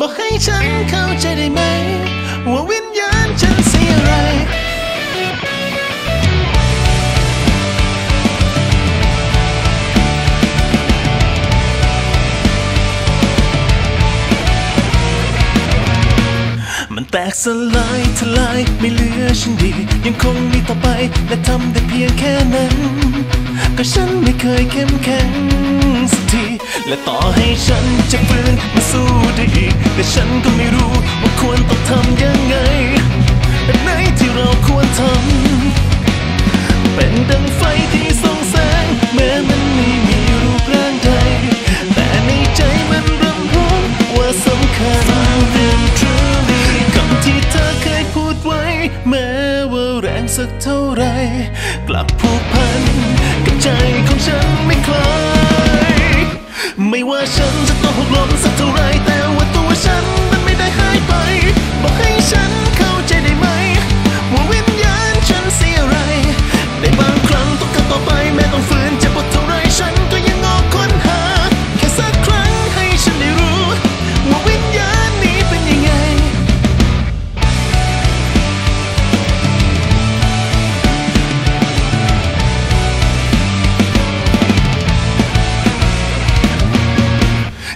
บอกให้ฉันเข้าใจได้ไหม ว่าวิญญาณฉันเสียอะไรมันแตกสลายทลายไม่เหลือฉันดี ยังคงมีต่อไปและทำได้เพียงแค่นั้น ก็ฉันไม่เคยเข้มแข็งสักที และต่อให้ฉันจะฟื้นมาสู้ ได้อีก แต่ฉันก็ไม่รู้ว่าควรต้องทำยังไงแบบไหนที่เราควรทำ เป็นดังไฟที่ส่องแสงแม้มันไม่มีรูปร่างใด แต่ในใจมันรำร้องว่าสำคัญคำที่เธอเคยพูดไว้ แม้ว่าแรงสักเท่าไร กลับผูกพันกับใจของฉันไม่คลายไม่ว่าฉันจะต้องหกล้มสักเท่าไร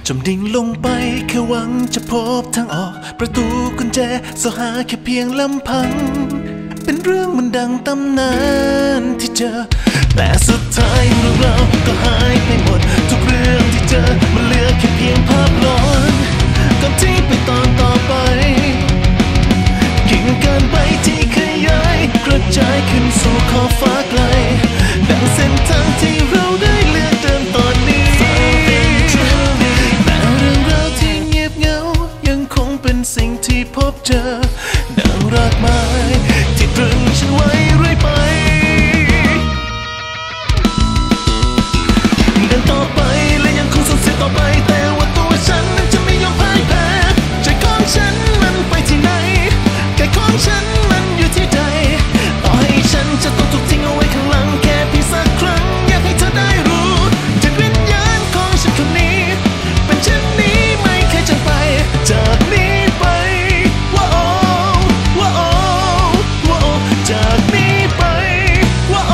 จมดิ่งลงไปแค่หวังจะพบทางออก ประตูกุญแจสหาแค่เพียงลำพัง เป็นเรื่องมันดังตำนานที่เจอ แต่สุดท้ายเรื่องราวก็หายไปหมด ทุกเรื่องที่เจอมันเหลือแค่เพียงภาพหลอนก่อนที่ไปตอนต่อไปกิ่งการไปที่ขยายกระจายขึ้นสู่ขอบฟ้าไกล คงเป็นสิ่งที่พบเจอดังรักไม้ที่ตรึงฉันไว้ จากนี้ไปว้าโอ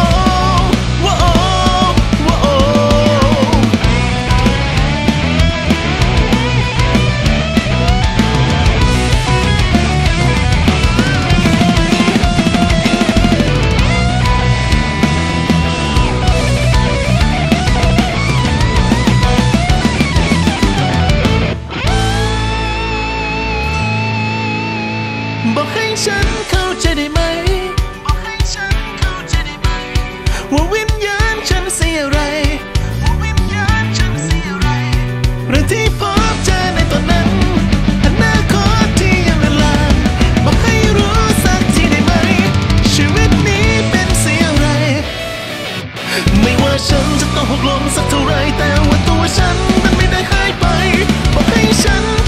ว้าโอว้าโอบอกให้ฉันเข้าใจได้ไหม เสียอะไรว่าวิญญาณฉันเสียอะไรเรื่องที่พบเจอในตอนนั้นอนาคตที่ยังเวลางบอกให้รู้สักทีได้ไหม ชีวิตนี้เป็นเสียอะไร ไม่ว่าฉันจะต้องหกล้มสักเท่าไรแต่ว่าตัวฉันมันไม่ได้หายไป บอกให้ฉัน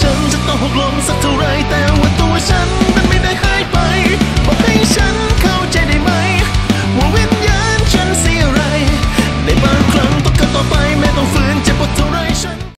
ฉันจะต้องหกล้มสักเท่าไรแต่ว่าตัวฉัน